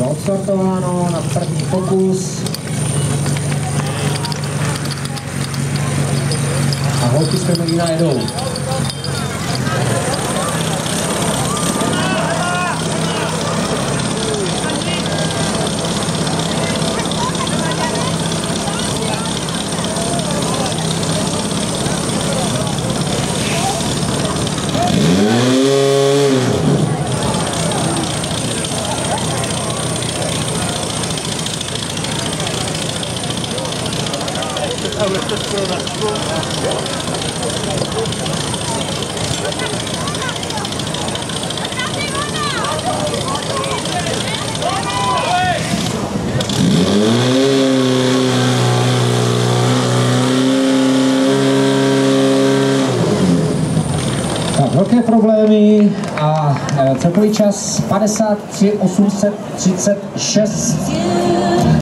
To odstartováno na první pokus. A holky z Temelína jedou. Velké problémy a e, celkový čas 53 836.